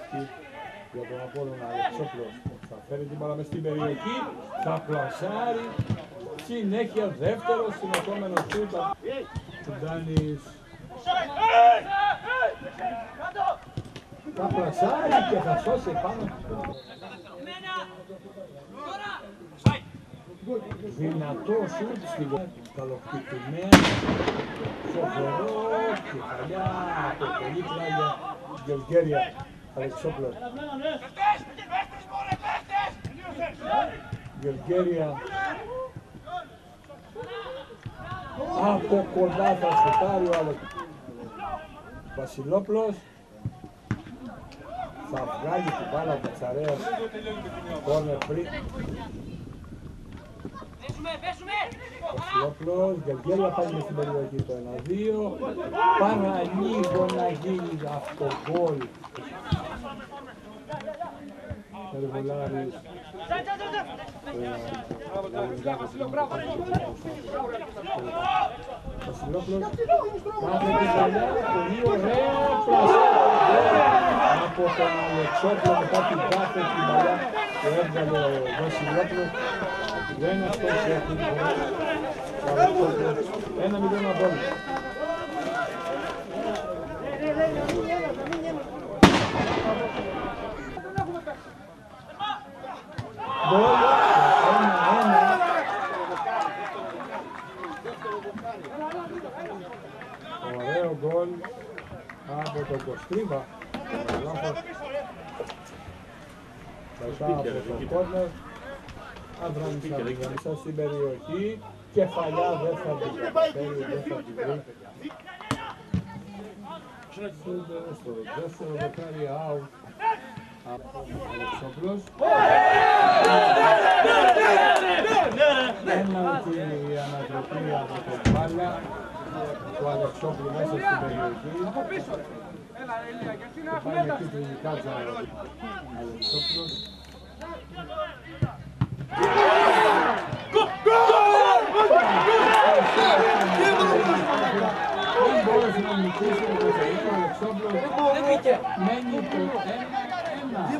αυτή για τον Απόλλωνα Αλεξόπλος. Θα φέρει την μπάλα μες στην περιοχή, θα πλασάρει, συνέχεια δεύτερο συνεχόμενο σούτ. Τσουντάνης θα πλασάρει και θα σώσει πάνω. Δυνατό σούτ στην καλοκτυπημένη, φοβερό, κεφαλιά από πολύ πλάγια Γεωργέρια Αλεξόπλος. Γεωργέρια από κοντά θα σουτάρει ο άλλος. Βασιλόπλος θα βγάλει την μπάλα ο Κατσαρέας κόρνερ πριν Βασιλόπλος, Γεωργέλια πάλι με στην περιοχή το 1-2 παραλίγο να γίνει αυτό γκολ Εργολάρης Βασιλόπλος κάθε την παλιά, πολύ ωραίο πλασέ από τον Αλεξόπλο μετά την κάθε την παλιά. Που έβγαλε ο Βασιλόπλος δεν αυτός έχει ένα μηδέν απόλυτο. Γκολ, ένα-ένα. Ωραίο γκολ από τον Κοστρίβα. Λάθος. Μετά από το κόρνερ. Αβραμισσα στην περιοχή. Κεφαλιά δεν θα την καταφέρει, δεν θα την βρει. Στο δεύτερο δεκάρι out από τον Αλεξόπουλος. Έναντι η ανατροπή από τον Μπάλα του Αλεξόπουλου μέσα στην περιοχή. Και πάει εκεί την κάτσα ο Αλεξόπουλος. Δεν many books Emma.